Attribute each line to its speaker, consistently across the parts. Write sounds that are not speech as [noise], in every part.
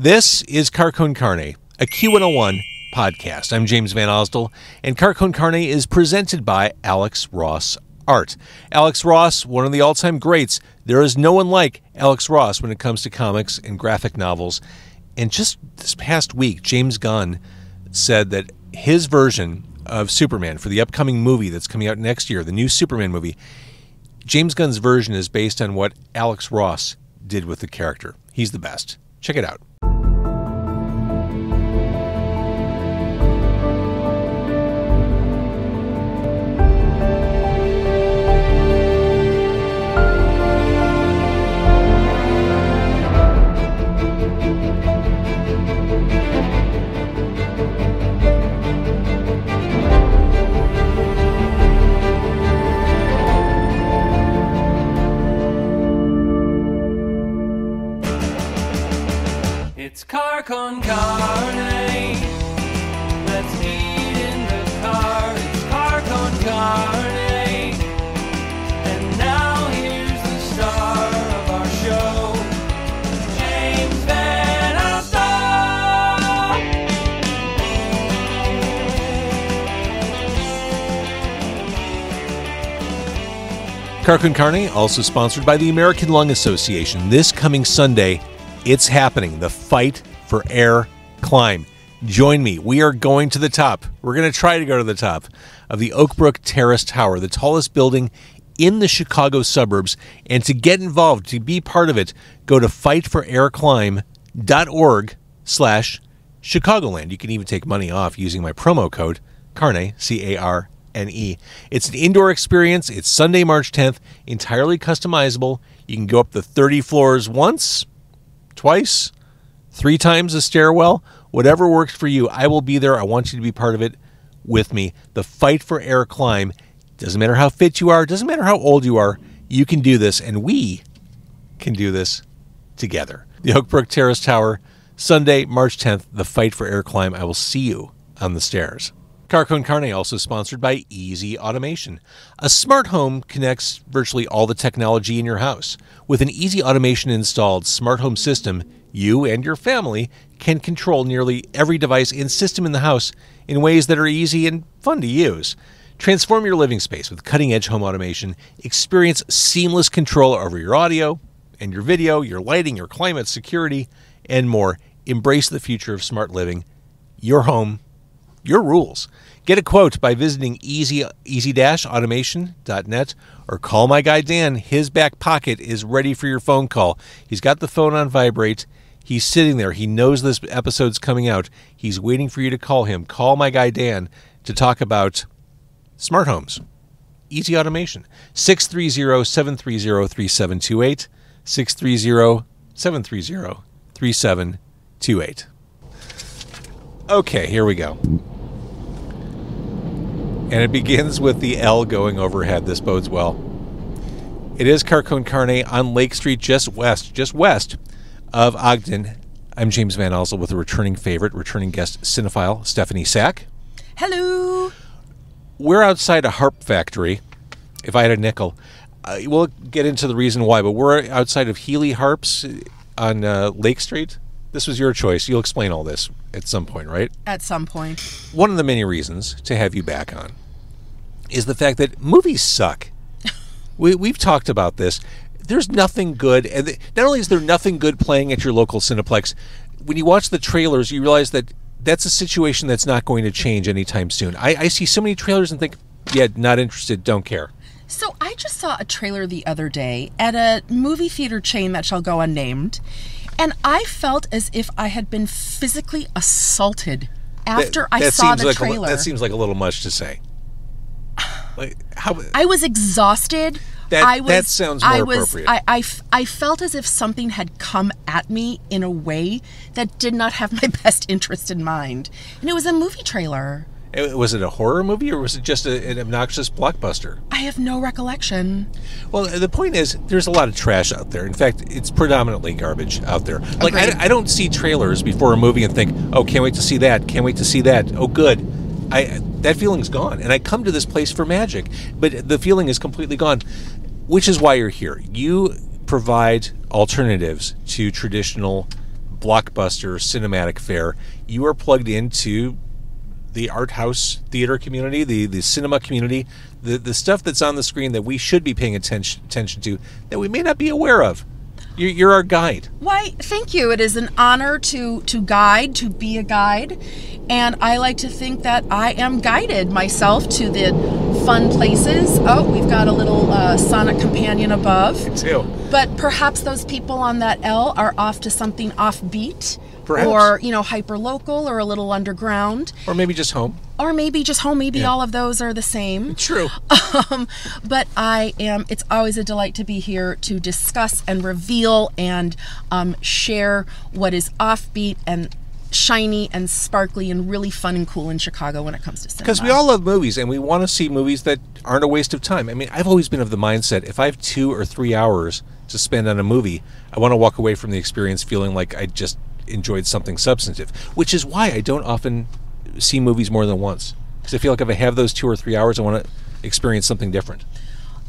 Speaker 1: This is Car Con Carne, a Q101 podcast. I'm James VanOsdol, and Car Con Carne is presented by Alex Ross Art. Alex Ross, one of the all time greats. There is no one like Alex Ross when it comes to comics and graphic novels. And just this past week, James Gunn said that his version of Superman for the upcoming movie that's coming out next year, the new Superman movie, James Gunn's version is based on what Alex Ross did with the character. He's the best. Check it out.
Speaker 2: Car Con Carne,
Speaker 1: also sponsored by the American Lung Association. This coming Sunday, it's happening. The fight for air climb. Join me. We are going to the top. We're going to try to go to the top of the Oakbrook Terrace Tower, the tallest building in the Chicago suburbs. And to get involved, to be part of it, go to fightforairclimb.org slash Chicagoland. You can even take money off using my promo code Carne, C A R N E. It's an indoor experience. It's Sunday, March 10th, entirely customizable. You can go up the 30 floors once, twice, three times the stairwell, whatever works for you. I will be there. I want you to be part of it with me. The fight for air climb doesn't matter how fit you are, doesn't matter how old you are. You can do this, and we can do this together. The Oakbrook Terrace Tower, Sunday, March 10th, the fight for air climb. I will see you on the stairs. Car Con Carne also sponsored by Easy Automation. A smart home connects virtually all the technology in your house. With an Easy Automation installed smart home system, you and your family can control nearly every device and system in the house in ways that are easy and fun to use. Transform your living space with cutting edge home automation. Experience seamless control over your audio and your video, your lighting, your climate, security, and more. Embrace the future of smart living. Your home, your rules. Get a quote by visiting easy easy-automation.net or call my guy Dan. His back pocket is ready for your phone call. He's got the phone on vibrate. He's sitting there. He knows this episode's coming out. He's waiting for you to call him. Call my guy Dan to talk about smart homes. Easy automation. 630 730 Okay, here we go. And it begins with the L going overhead. This bodes well. It is Car Con Carne on Lake Street, just west, just west of Ogden. I'm James VanOsdol with a returning favorite, returning guest cinephile, Stephanie Sack.
Speaker 3: Hello.
Speaker 1: We're outside a harp factory. If I had a nickel, uh, we'll get into the reason why, but we're outside of Healy Harps on uh, Lake Street. This was your choice. You'll explain all this at some point, right?
Speaker 3: At some point.
Speaker 1: One of the many reasons to have you back on is the fact that movies suck. [laughs] we, we've talked about this. There's nothing good, and not only is there nothing good playing at your local Cineplex, when you watch the trailers, you realize that that's a situation that's not going to change anytime soon. I, I see so many trailers and think, yeah, not interested, don't care.
Speaker 3: So I just saw a trailer the other day at a movie theater chain that shall go unnamed, and I felt as if I had been physically assaulted after
Speaker 1: That-
Speaker 3: I
Speaker 1: that
Speaker 3: saw the
Speaker 1: like a
Speaker 3: trailer.
Speaker 1: that seems like a little much to say. Like how?
Speaker 3: I was exhausted.
Speaker 1: That-
Speaker 3: I was,
Speaker 1: that sounds more
Speaker 3: I was,
Speaker 1: appropriate.
Speaker 3: I, I I felt as if something had come at me in a way that did not have my [laughs] best interest in mind. And it was a movie trailer.
Speaker 1: Was it a horror movie or was it just a, an obnoxious blockbuster?
Speaker 3: I have no recollection.
Speaker 1: Well, the point is, there's a lot of trash out there. In fact, it's predominantly garbage out there. Like, I, I don't see trailers before a movie and think, oh, can't wait to see that. Can't wait to see that. Oh, good. I That feeling's gone. And I come to this place for magic, but the feeling is completely gone, which is why you're here. You provide alternatives to traditional blockbuster cinematic fare. You are plugged into the art house theater community, the, the cinema community, the, the stuff that's on the screen that we should be paying attention, attention to that we may not be aware of. You're, you're our guide.
Speaker 3: Why, thank you. It is an honor to to guide, to be a guide, and I like to think that I am guided myself to the fun places. Oh, we've got a little uh, sonic companion above.
Speaker 1: Too.
Speaker 3: But perhaps those people on that L are off to something offbeat,
Speaker 1: Perhaps.
Speaker 3: or you know, hyper local, or a little underground,
Speaker 1: Or maybe just home.
Speaker 3: or maybe just home. Maybe
Speaker 1: Yeah.
Speaker 3: all of those are the same.
Speaker 1: True. [laughs]
Speaker 3: um, but I am. It's always a delight to be here to discuss and reveal and um, share what is offbeat and shiny and sparkly and really fun and cool in Chicago when it comes to cinema.
Speaker 1: Because we all love movies and we want to see movies that aren't a waste of time. I mean, I've always been of the mindset if I have two or three hours to spend on a movie, I want to walk away from the experience feeling like I just enjoyed something substantive, which is why I don't often see movies more than once. Because I feel like if I have those two or three hours, I want to experience something different.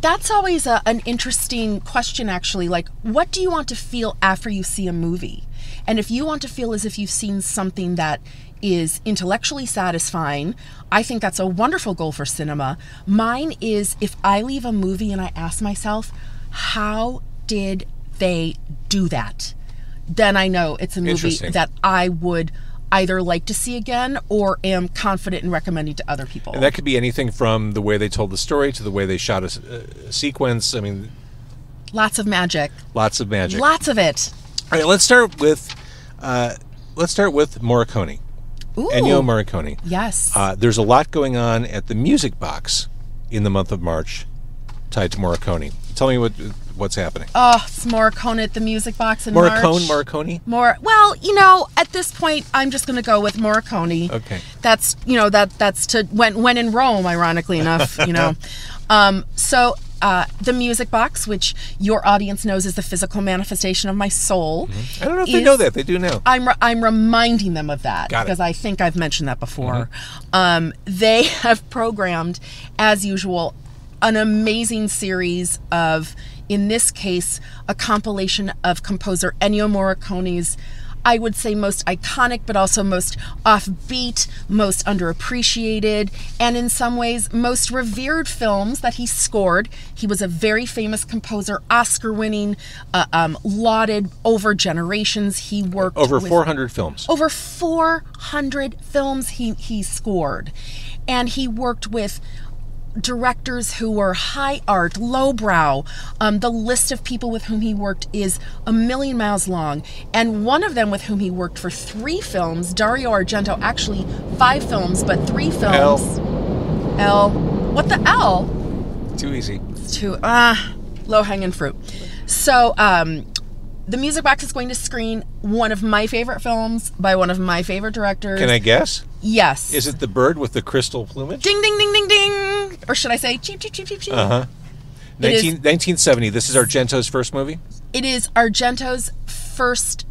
Speaker 3: That's always a, an interesting question, actually. Like, what do you want to feel after you see a movie? And if you want to feel as if you've seen something that is intellectually satisfying, I think that's a wonderful goal for cinema. Mine is if I leave a movie and I ask myself, how did they do that? Then I know it's a movie that I would either like to see again or am confident in recommending to other people.
Speaker 1: And that could be anything from the way they told the story to the way they shot a sequence. I mean,
Speaker 3: Lots of magic.
Speaker 1: lots of magic.
Speaker 3: Lots of it.
Speaker 1: All right, let's start with uh, let's start with Morricone.
Speaker 3: Ooh.
Speaker 1: Ennio Morricone.
Speaker 3: Yes.
Speaker 1: Uh, there's a lot going on at the Music Box in the month of March tied to Morricone. Tell me what what's happening.
Speaker 3: Oh, it's Morricone at the Music Box in
Speaker 1: Morricone,
Speaker 3: March.
Speaker 1: Morricone.
Speaker 3: More well, you know, at this point, I'm just going to go with Morricone.
Speaker 1: Okay.
Speaker 3: That's you know that that's to when when in Rome, ironically enough, [laughs] you know. Um, so uh, the Music Box, which your audience knows is the physical manifestation of my soul.
Speaker 1: I don't know if they know that. They do know.
Speaker 3: I'm re- I'm reminding them of that
Speaker 1: Got it. Mm-hmm.
Speaker 3: because I think I've mentioned that before. Um, they [laughs] have programmed, as usual, an amazing series of, in this case, a compilation of composer Ennio Morricone's. I would say most iconic, but also most offbeat, most underappreciated, and in some ways most revered films that he scored. He was a very famous composer, Oscar winning, uh, um, lauded over generations. He worked
Speaker 1: Over
Speaker 3: with
Speaker 1: 400 films.
Speaker 3: over 400 films he, he scored. And he worked with directors who were high art, lowbrow. Um, the list of people with whom he worked is a million miles long. And one of them with whom he worked for three films, Dario Argento, actually five films, but three films. L. L. What the L?
Speaker 1: Too easy.
Speaker 3: Too ah low hanging fruit. So um, the music box is going to screen one of my favorite films by one of my favorite directors.
Speaker 1: Can I guess?
Speaker 3: Yes.
Speaker 1: Is it the bird with the crystal plumage?
Speaker 3: ding ding ding ding ding? Or should I say cheap, cheap, cheap, cheap, cheep?
Speaker 1: Uh huh.
Speaker 3: It is-
Speaker 1: 19, 1970. This is Argento's first movie.
Speaker 3: It is Argento's first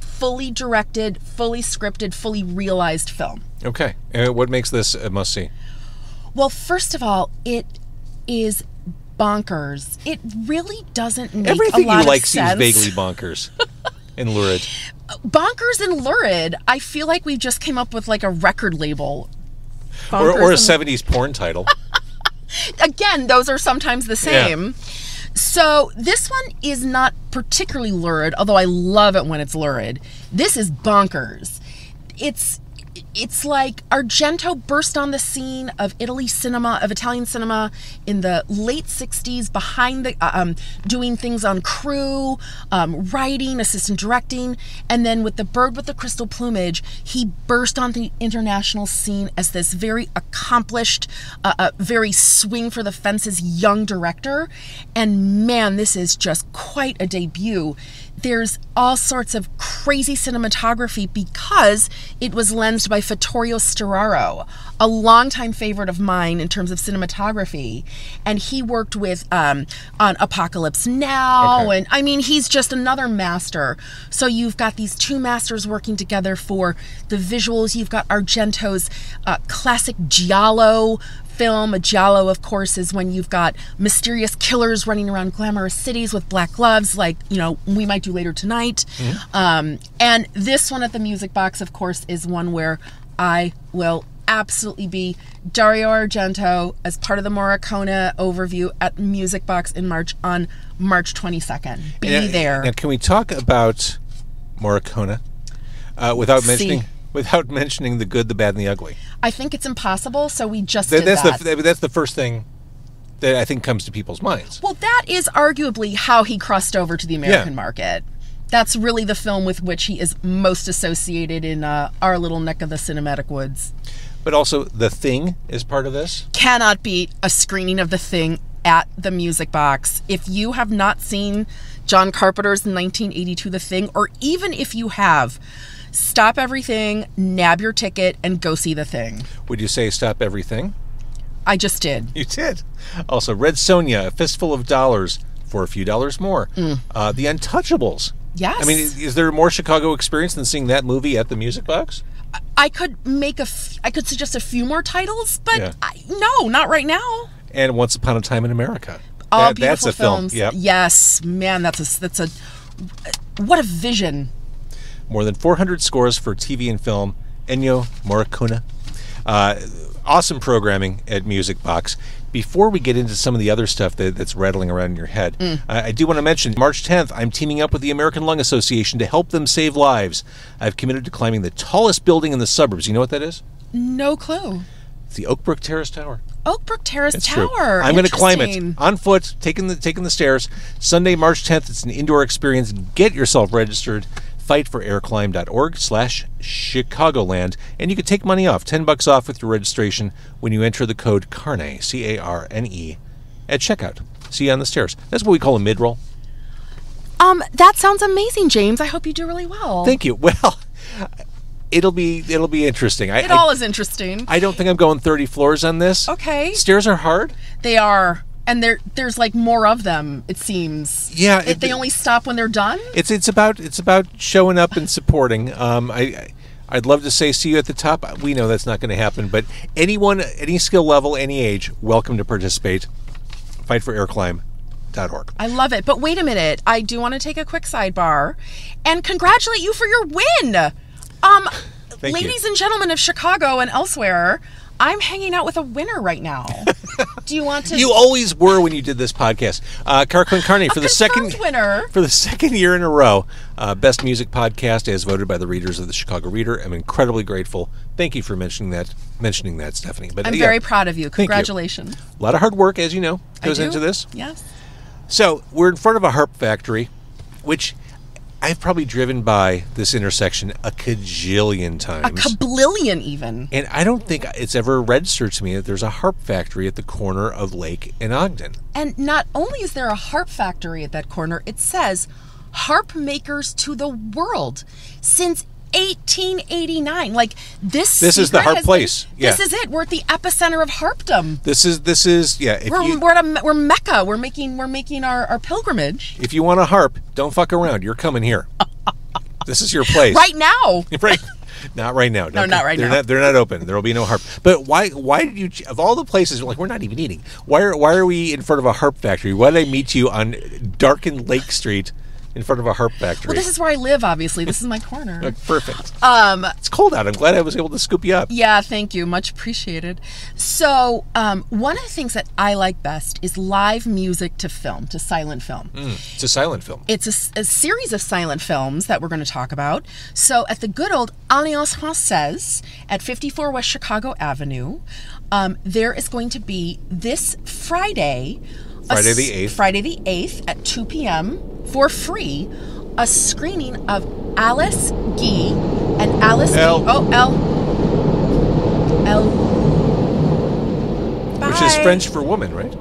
Speaker 3: fully directed, fully scripted, fully realized film.
Speaker 1: Okay. Uh, what makes this a must see?
Speaker 3: Well, first of all, it is bonkers. It really doesn't make
Speaker 1: Everything
Speaker 3: a lot
Speaker 1: you
Speaker 3: of
Speaker 1: like
Speaker 3: sense.
Speaker 1: seems vaguely bonkers and lurid. [laughs]
Speaker 3: bonkers and lurid. I feel like we just came up with like a record label.
Speaker 1: Or,
Speaker 3: Bonkers
Speaker 1: or a
Speaker 3: and-
Speaker 1: 70s porn title.
Speaker 3: Again, those are sometimes the same. So this one is not particularly lurid, although I love it when it's lurid. This is bonkers. It's it's like Argento burst on the scene of Italy cinema, of Italian cinema in the late 60s, behind the, uh, um, doing things on crew, um, writing, assistant directing. And then with The Bird with the Crystal Plumage, he burst on the international scene as this very accomplished, uh, uh, very swing for the fences young director. And man, this is just quite a debut there's all sorts of crazy cinematography because it was lensed by Vittorio Storaro, a longtime favorite of mine in terms of cinematography. And he worked with um, on Apocalypse Now,
Speaker 1: Okay.
Speaker 3: and I mean, he's just another master. So you've got these two masters working together for the visuals. You've got Argento's uh, classic giallo film. A giallo, of course, is when you've got mysterious killers running around glamorous cities with black gloves, like you know we might do later tonight. Um, and this one at the Music Box, of course, is one where I will absolutely be Dario Argento as part of the Morricone overview at Music Box in March on March 22nd. Be
Speaker 1: uh,
Speaker 3: there.
Speaker 1: Now, can we talk about Morricone uh, without
Speaker 3: See.
Speaker 1: Without [laughs] mentioning the good, the bad, and the ugly?
Speaker 3: I think it's impossible, so we just did
Speaker 1: that's
Speaker 3: that.
Speaker 1: the that's the first thing that I think comes to people's minds.
Speaker 3: Well, that is arguably how he crossed over to the American
Speaker 1: Yeah.
Speaker 3: market. That's really the film with which he is most associated in uh, our little neck of the cinematic woods.
Speaker 1: But also, the thing is part of this.
Speaker 3: Cannot beat a screening of The Thing at the Music Box. If you have not seen John Carpenter's 1982 The Thing, or even if you have, stop everything, nab your ticket, and go see The Thing.
Speaker 1: Would you say stop everything?
Speaker 3: I just did.
Speaker 1: You did. Also, Red Sonja, a fistful of dollars for a few dollars more. Uh, the Untouchables.
Speaker 3: Mm. Yes.
Speaker 1: I mean, is there more Chicago experience than seeing that movie at the Music Box?
Speaker 3: I could make a, f- I could suggest a few more titles, but
Speaker 1: Yeah.
Speaker 3: I, no, not right now.
Speaker 1: And Once Upon a Time in America.
Speaker 3: All
Speaker 1: That-
Speaker 3: beautiful
Speaker 1: that's a film.
Speaker 3: films.
Speaker 1: Yep.
Speaker 3: Yes, man, that's a that's a what a vision.
Speaker 1: More than 400 scores for TV and film. Ennio Morricone. Uh, awesome programming at Music Box. Before we get into some of the other stuff that, that's rattling around in your head,
Speaker 3: Mm.
Speaker 1: I, I do want to mention March 10th, I'm teaming up with the American Lung Association to help them save lives. I've committed to climbing the tallest building in the suburbs. You know what that is?
Speaker 3: No clue.
Speaker 1: It's the Oakbrook Terrace Tower.
Speaker 3: Oakbrook Terrace
Speaker 1: It's
Speaker 3: Tower.
Speaker 1: true. I'm going to climb it on foot, taking the taking the stairs. Sunday, March 10th. It's an indoor experience. Get yourself registered. Fightforairclimb.org slash Chicagoland. And you can take money off, 10 bucks off with your registration when you enter the code CARNE, C-A-R-N-E, at checkout. See you on the stairs. That's what we call a mid-roll.
Speaker 3: Um, that sounds amazing, James. I hope you do really well.
Speaker 1: Thank you. [laughs] Well, it'll be it'll be interesting. I,
Speaker 3: It
Speaker 1: I,
Speaker 3: all is interesting.
Speaker 1: I don't think I'm going 30 floors on this.
Speaker 3: Okay.
Speaker 1: Stairs are hard.
Speaker 3: They are, and there there's like more of them. It seems.
Speaker 1: Yeah, it-
Speaker 3: they only stop when they're done.
Speaker 1: It's it's about it's about showing up and supporting. Um, I, I'd love to say see you at the top. We know that's not going to happen, but anyone, any skill level, any age, welcome to participate. fight for Fightforairclimb.org.
Speaker 3: I love it. But wait a minute. I do want to take a quick sidebar and congratulate you for your win. Um,
Speaker 1: Thank you.
Speaker 3: ladies and gentlemen of Chicago and elsewhere, I'm hanging out with a winner right now. [laughs] do you want to?
Speaker 1: You always were when you did this podcast. Uh, Car Con Carne for the second
Speaker 3: winner.
Speaker 1: for the second year in a row, uh, best music podcast as voted by the readers of the Chicago Reader. I'm incredibly grateful. Thank you for mentioning that. Mentioning that, Stephanie. But
Speaker 3: I'm
Speaker 1: yeah,
Speaker 3: very proud of you.
Speaker 1: you.
Speaker 3: Congratulations.
Speaker 1: A lot of hard work, as you know, goes into this.
Speaker 3: Yes.
Speaker 1: So we're in front of a harp factory, which I've probably driven by this intersection a cajillion times.
Speaker 3: A kablillion even.
Speaker 1: and I don't think it's ever registered to me that there's a harp factory at the corner of Lake and Ogden.
Speaker 3: And not only is there a harp factory at that corner, it says harp makers to the world since 1889. Like this.
Speaker 1: This is the harp
Speaker 3: been-
Speaker 1: place.
Speaker 3: This is it. We're at the epicenter of harpdom.
Speaker 1: This is this is yeah. If
Speaker 3: We're,
Speaker 1: you
Speaker 3: we're, at a, we're Mecca. We're making we're making our, our pilgrimage
Speaker 1: if you want a harp, don't fuck around. You're coming here. [laughs] this is your place.
Speaker 3: right now. [laughs]
Speaker 1: right. Not right now.
Speaker 3: No, not right
Speaker 1: they're
Speaker 3: now.
Speaker 1: Not, they're not open. There will be no harp. But why? Why did you? Of all the places, like we're not even eating. Why are Why are we in front of a harp factory? Why did I meet you on darkened Lake Street, in front of a harp factory?
Speaker 3: Well, this is where I live. Obviously, this is my corner. [laughs]
Speaker 1: Perfect.
Speaker 3: Um,
Speaker 1: It's cold out. I'm glad I was able to scoop you up.
Speaker 3: Yeah, thank you. Much appreciated. So, um, one of the things that I like best is live music to film, to silent film.
Speaker 1: It's a silent film.
Speaker 3: It's a, a series of silent films that we're going to talk about. So, at the good old Alliance Francaise at 54 West Chicago Avenue, um, there is going to be this Friday,
Speaker 1: Friday the 8th.
Speaker 3: Friday the 8th at 2 p.m. for free, a screening of Alice Guy and Alice
Speaker 1: L.
Speaker 3: Guy. Oh, L. L.
Speaker 1: Which is French for woman, right? [laughs]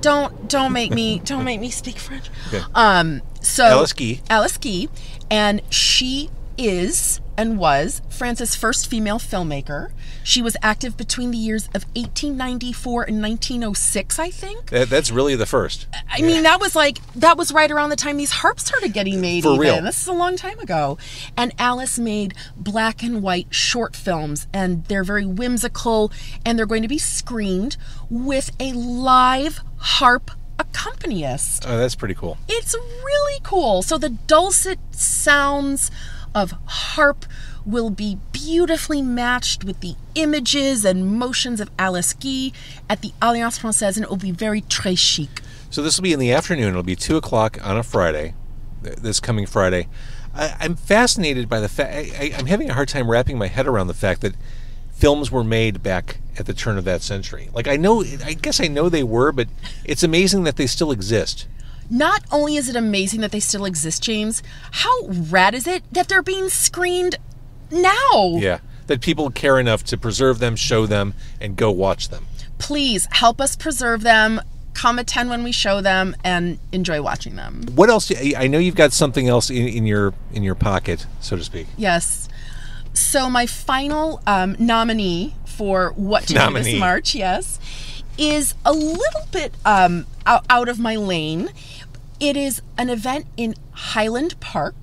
Speaker 3: Don't don't make me [laughs] don't make me speak French.
Speaker 1: Okay.
Speaker 3: Um. So
Speaker 1: Alice Guy.
Speaker 3: Alice Guy, and she is and was France's first female filmmaker. She was active between the years of 1894 and 1906, I think.
Speaker 1: That, that's really the first.
Speaker 3: I mean, that was like that was right around the time these harps started getting made.
Speaker 1: For
Speaker 3: even.
Speaker 1: real.
Speaker 3: This is a long time ago. And Alice made black and white short films, and they're very whimsical, and they're going to be screened with a live harp accompanist.
Speaker 1: Oh, that's pretty cool.
Speaker 3: It's really cool. So the dulcet sounds of harp will be beautifully matched with the images and motions of Alice Guy at the Alliance Francaise, and it will be very très chic.
Speaker 1: So this will be in the afternoon. It'll be two o'clock on a Friday, this coming Friday. I, I'm fascinated by the fact. I'm having a hard time wrapping my head around the fact that films were made back at the turn of that century. Like I know, I guess I know they were, but it's amazing that they still exist.
Speaker 3: Not only is it amazing that they still exist, James, how rad is it that they're being screened now?
Speaker 1: Yeah, that people care enough to preserve them, show them, and go watch them.
Speaker 3: Please help us preserve them. Come attend when we show them and enjoy watching them.
Speaker 1: What else? I know you've got something else in, in your in your pocket, so to speak.
Speaker 3: Yes. So my final um, nominee for what to do this March, yes, is a little bit um, out, out of my lane. It is an event in Highland Park,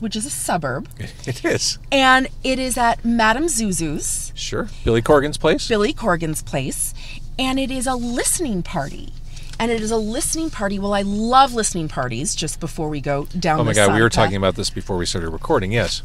Speaker 3: which is a suburb, [laughs]
Speaker 1: It is
Speaker 3: and it is at Madame Zuzu's,
Speaker 1: sure Billy Corgan's place.
Speaker 3: Billy Corgan's place, and it is a listening party. And it is a listening party. Well, I love listening parties. Just before we go down.
Speaker 1: Oh my God, we were
Speaker 3: path.
Speaker 1: talking about this before we started recording. Yes.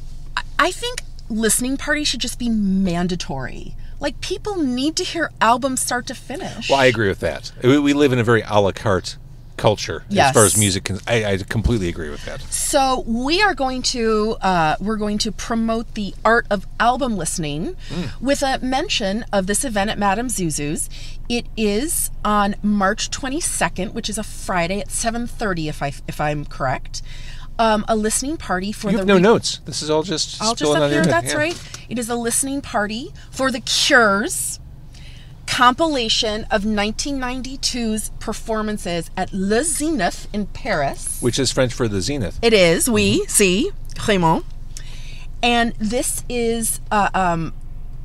Speaker 3: I think listening parties should just be mandatory. Like people need to hear albums start to finish.
Speaker 1: Well, I agree with that. We, we live in a very a la carte culture as far as music. Con- I, I completely agree with that.
Speaker 3: So we are going to uh, we're going to promote the art of album listening with a mention of this event at Madame Zuzu's. It is on March 22nd, which is a Friday at 7:30, if I if I'm correct. Um, a listening party for
Speaker 1: You
Speaker 3: the
Speaker 1: no notes. This is all just
Speaker 3: I'll just up here. That's
Speaker 1: Yeah.
Speaker 3: right. It is a listening party for the Cure's compilation of 1992's performances at Le Zenith in Paris.
Speaker 1: Which is French for the zenith.
Speaker 3: It is. Oui, si, Raymond. And this is uh, um,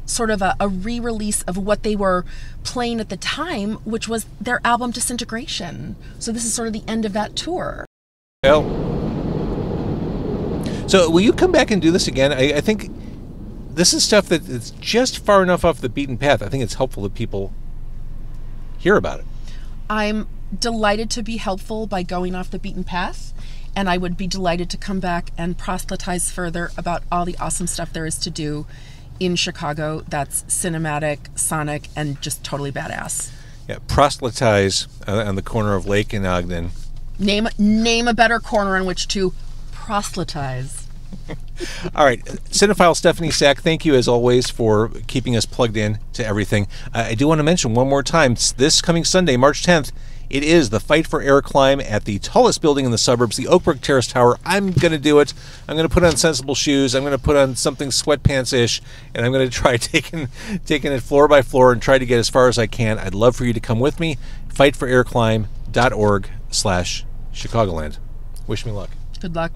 Speaker 3: sort of a, a re-release of what they were playing at the time, which was their album Disintegration. So this is sort of the end of that tour.
Speaker 1: Well, so will you come back and do this again? I, I think this is stuff that is just far enough off the beaten path. I think it's helpful that people hear about it.
Speaker 3: I'm delighted to be helpful by going off the beaten path, and I would be delighted to come back and proselytize further about all the awesome stuff there is to do in Chicago that's cinematic, sonic, and just totally badass.
Speaker 1: Yeah, proselytize uh, on the corner of Lake and Ogden.
Speaker 3: Name name a better corner on which to proselytize. [laughs] [laughs]
Speaker 1: All right, cinephile Stephanie Sack, thank you as always for keeping us plugged in to everything. Uh, I do want to mention one more time this coming Sunday, March 10th, it is the Fight for Air climb at the tallest building in the suburbs, the Oakbrook Terrace Tower. I'm going to do it. I'm going to put on sensible shoes. I'm going to put on something sweatpants ish, and I'm going [laughs] to try taking, taking it floor by floor and try to get as far as I can. I'd love for you to come with me. Fightforairclimb.org slash Chicagoland. Wish me luck.
Speaker 3: Good luck.